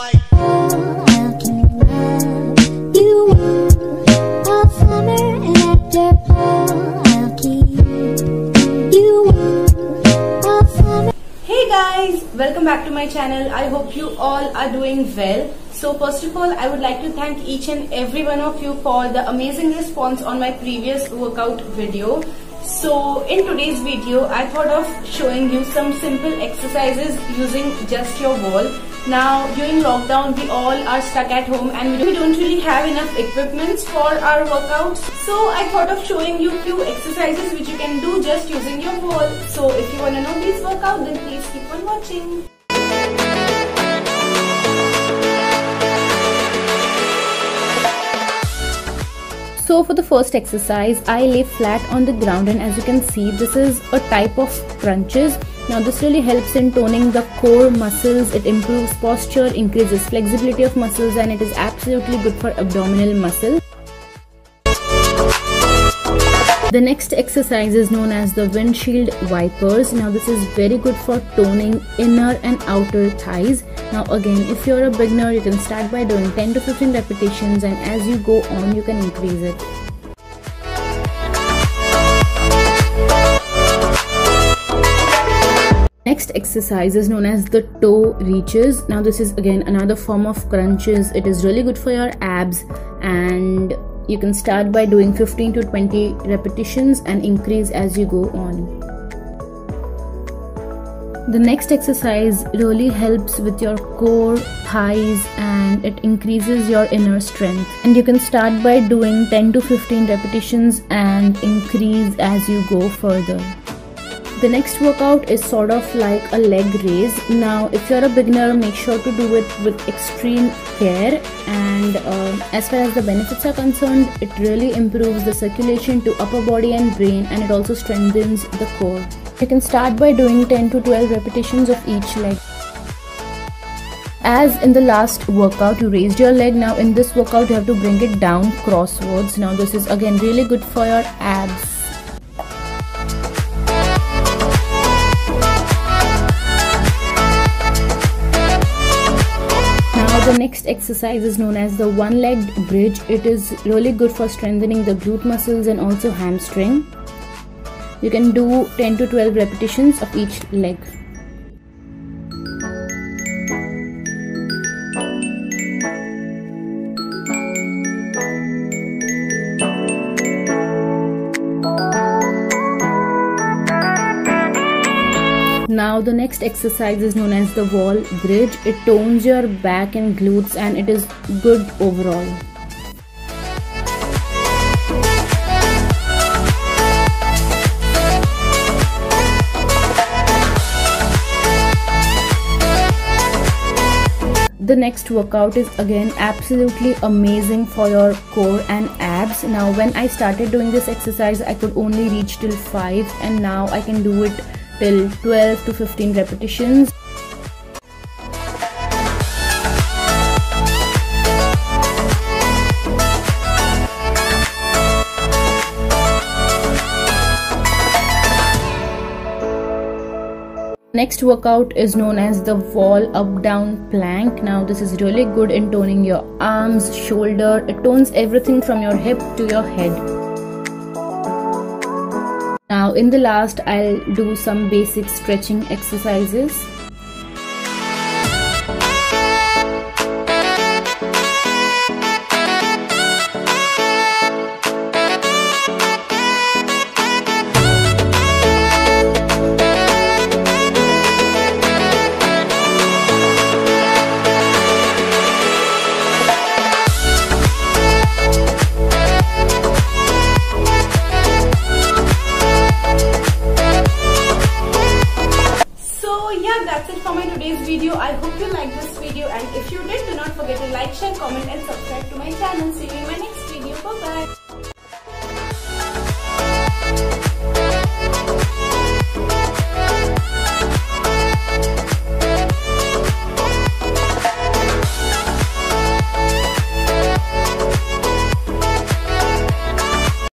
Hey guys, welcome back to my channel. I hope you all are doing well. So first of all, I would like to thank each and every one of you for the amazing response on my previous workout video. So in today's video, I thought of showing you some simple exercises using just your wall. Now during lockdown we all are stuck at home and we don't really have enough equipments for our workouts. So I thought of showing you few exercises which you can do just using your phone. So if you wanna know these workouts then please keep on watching. So for the first exercise, I lay flat on the ground and as you can see, this is a type of crunches now this really helps in toning the core muscles, it improves posture, increases flexibility of muscles and it is absolutely good for abdominal muscle. The next exercise is known as the windshield wipers. Now this is very good for toning inner and outer thighs. Now again, if you're a beginner, you can start by doing 10 to 15 repetitions and as you go on, you can increase it. next exercise is known as the toe reaches. Now, this is again another form of crunches. It is really good for your abs, and you can start by doing 15 to 20 repetitions and increase as you go on. The next exercise really helps with your core, thighs, and it increases your inner strength. And you can start by doing 10 to 15 repetitions and increase as you go further. The next workout is sort of like a leg raise. Now, if you're a beginner, make sure to do it with extreme care. And uh, as far as the benefits are concerned, it really improves the circulation to upper body and brain, and it also strengthens the core. You can start by doing 10 to 12 repetitions of each leg. As in the last workout, you raised your leg. Now, in this workout, you have to bring it down crosswards. Now, this is again really good for your abs. The next exercise is known as the one-legged bridge. It is really good for strengthening the glute muscles and also hamstring. You can do 10 to 12 repetitions of each leg. Now the next exercise is known as the wall bridge. It tones your back and glutes and it is good overall. the next workout is again absolutely amazing for your core and abs now when i started doing this exercise i could only reach till 5 and now i can do it till 12 to 15 repetitions. Next workout is known as the wall up down plank. Now, this is really good in toning your arms, shoulder, it tones everything from your hip to your head. Now in the last I'll do some basic stretching exercises. today's video. I hope you liked this video and if you did, do not forget to like, share, comment and subscribe to my channel. See you in my next video. Bye bye.